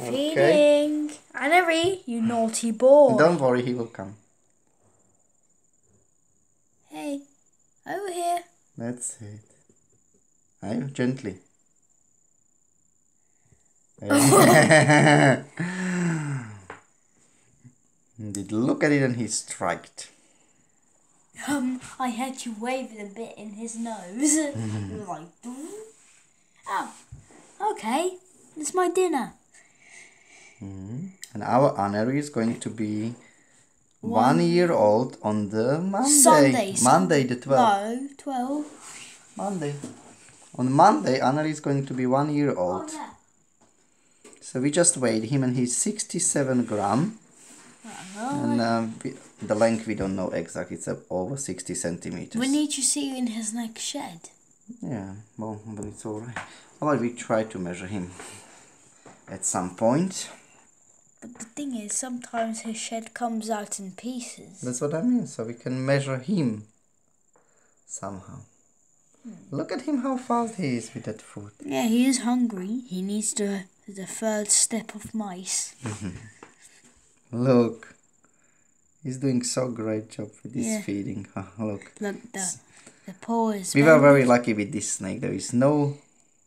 Okay. Feeding. Anery, you naughty boy. Don't worry, he will come. Hey, over here. That's it. Aye, gently. Did look at it and he striked. Um, I heard you wave it a bit in his nose. Like, oh, okay. It's my dinner. And our Anery is going to be one, year old on the Monday. Sunday, Monday the 12th. No, 12. Monday. On Monday, Anery is going to be one year old. Oh, old. yeah. So we just weighed him and he's 67 gram. And um, we, the length we don't know exactly. It's uh, over 60 centimeters. We need to see you in his next shed. Yeah, well, but it's alright. Well, we try to measure him at some point. Thing is, sometimes his shed comes out in pieces. That's what I mean. So we can measure him somehow. Hmm. Look at him, how fast he is with that food. Yeah, he is hungry. He needs the the third step of mice. Look, he's doing so great job with this Yeah. feeding. Look, Look, the the paw is. we were very lucky with this snake. There is no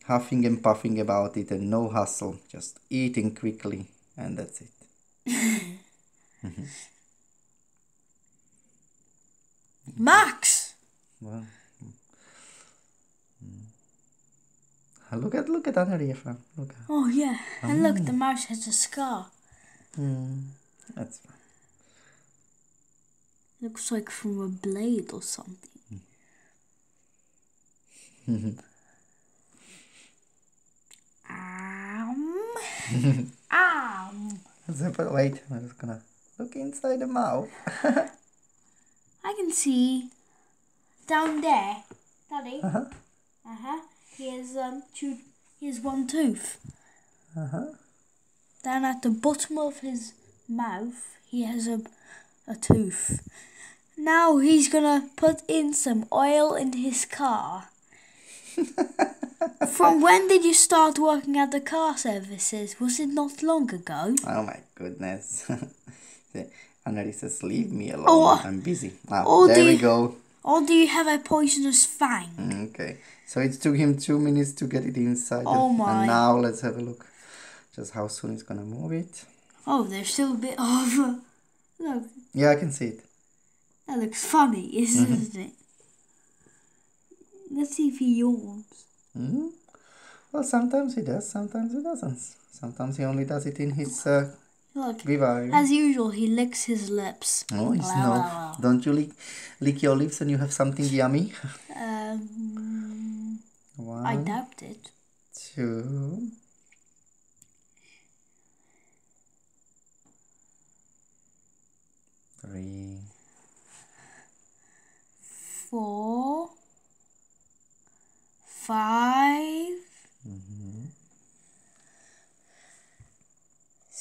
huffing and puffing about it and no hustle. Just eating quickly, and that's it. Max. Well, mm. Ah, look at look at Anery, Efraim. Look. at- Oh yeah, and look, the mouse has a scar. Mm, that's fine. Looks like from a blade or something. um, um. but wait, I'm just gonna look inside the mouth. I can see down there, Daddy. Uh huh. Uh-huh. huh. He has um two. He has one tooth. Uh huh. Down at the bottom of his mouth, he has a a tooth. Now he's gonna put in some oil in his car. From when did you start working at the car services? Was it not long ago? Oh my goodness. Anery says, "Leave me alone. Oh, I'm busy." Now oh, there we you- go. Or do you have a poisonous fang? Mm, Okay, so it took him two minutes to get it inside. Oh and, my. And now let's have a look, just how soon he's gonna move it. Oh, there's still a bit of. Look, Yeah, I can see it. that looks funny, isn't Mm-hmm. it? Let's see if he yawns. hmm Well, sometimes he does, sometimes he doesn't. Sometimes he only does it in his uh, Look, vivarium. as usual, he licks his lips. Oh, it's Wow, no. wow, wow. Don't you lick, lick your lips when you have something yummy? Um, One, I doubt it. two, three, Four, five,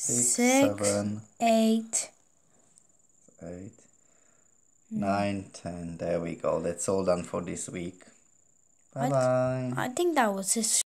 six, Six. seven, eight. eight, nine, ten. There we go. That's all done for this week. Bye bye. I think that was his